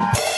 Bye.